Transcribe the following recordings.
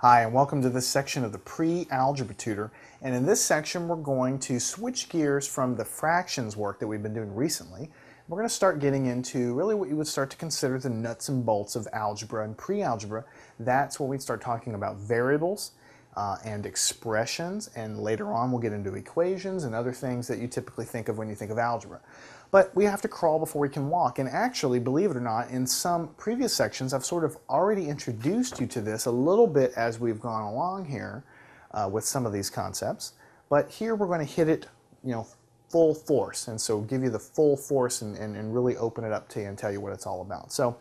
Hi, and welcome to this section of the pre-algebra tutor. And in this section, we're going to switch gears from the fractions work that we've been doing recently. We're going to start getting into really what you would start to consider the nuts and bolts of algebra and pre-algebra. That's when we start talking about variables uh, and expressions, and later on we'll get into equations and other things that you typically think of when you think of algebra. But we have to crawl before we can walk. And actually, believe it or not, in some previous sections, I've sort of already introduced you to this a little bit as we've gone along here uh, with some of these concepts. But here we're going to hit it, you know, full force. And so give you the full force and, and, and really open it up to you and tell you what it's all about. So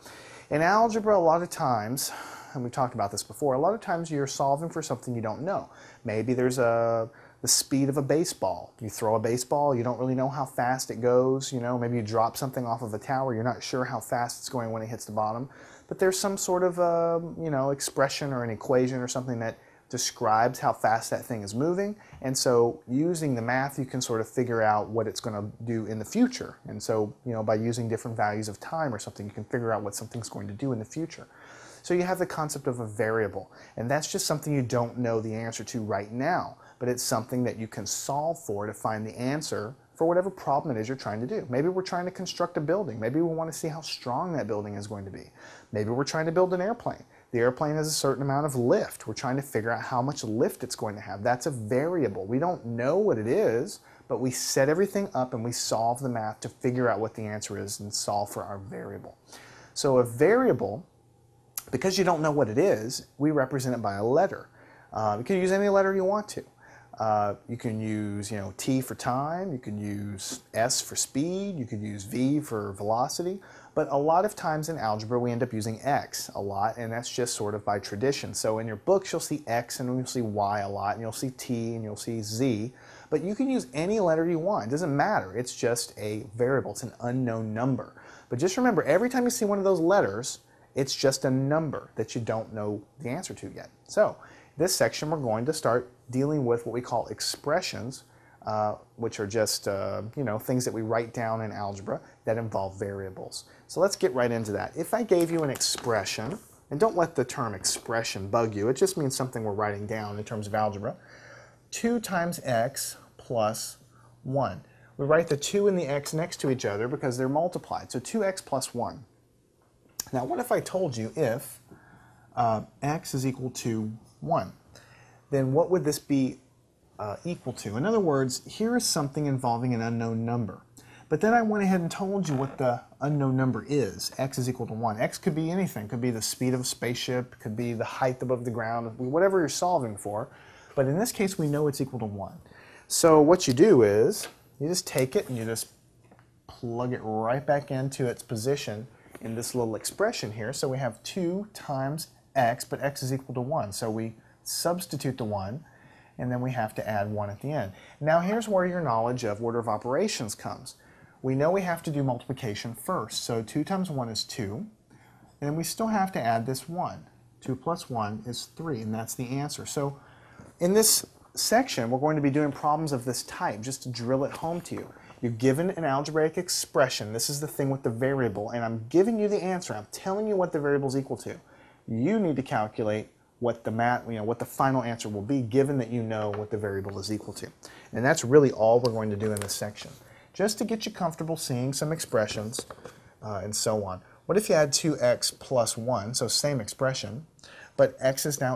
in algebra, a lot of times, and we talked about this before, a lot of times you're solving for something you don't know. Maybe there's a the speed of a baseball. You throw a baseball, you don't really know how fast it goes, you know, maybe you drop something off of a tower, you're not sure how fast it's going when it hits the bottom, but there's some sort of, uh, you know, expression or an equation or something that describes how fast that thing is moving, and so using the math you can sort of figure out what it's going to do in the future, and so, you know, by using different values of time or something, you can figure out what something's going to do in the future. So you have the concept of a variable, and that's just something you don't know the answer to right now but it's something that you can solve for to find the answer for whatever problem it is you're trying to do. Maybe we're trying to construct a building. Maybe we want to see how strong that building is going to be. Maybe we're trying to build an airplane. The airplane has a certain amount of lift. We're trying to figure out how much lift it's going to have. That's a variable. We don't know what it is, but we set everything up and we solve the math to figure out what the answer is and solve for our variable. So a variable, because you don't know what it is, we represent it by a letter. Uh, you can use any letter you want to. Uh, you can use, you know, T for time, you can use S for speed, you can use V for velocity, but a lot of times in algebra we end up using X a lot, and that's just sort of by tradition. So in your books you'll see X and you'll see Y a lot, and you'll see T and you'll see Z, but you can use any letter you want. It doesn't matter. It's just a variable. It's an unknown number. But just remember, every time you see one of those letters, it's just a number that you don't know the answer to yet. So this section we're going to start dealing with what we call expressions, uh, which are just uh, you know things that we write down in algebra that involve variables. So let's get right into that. If I gave you an expression, and don't let the term expression bug you, it just means something we're writing down in terms of algebra. 2 times x plus 1. We write the 2 and the x next to each other because they're multiplied. So 2x plus 1. Now what if I told you if uh, x is equal to 1, then what would this be uh, equal to? In other words, here is something involving an unknown number. But then I went ahead and told you what the unknown number is. x is equal to 1. x could be anything. Could be the speed of a spaceship, could be the height above the ground, whatever you're solving for. But in this case, we know it's equal to 1. So what you do is you just take it and you just plug it right back into its position in this little expression here. So we have 2 times x, but x is equal to 1. So we substitute the 1, and then we have to add 1 at the end. Now here's where your knowledge of order of operations comes. We know we have to do multiplication first, so 2 times 1 is 2, and we still have to add this 1. 2 plus 1 is 3, and that's the answer. So in this section, we're going to be doing problems of this type, just to drill it home to you. You're given an algebraic expression. This is the thing with the variable, and I'm giving you the answer. I'm telling you what the variable is equal to. You need to calculate what the mat, you know, what the final answer will be, given that you know what the variable is equal to. And that's really all we're going to do in this section, just to get you comfortable seeing some expressions uh, and so on. What if you had 2x plus 1, so same expression, but x is now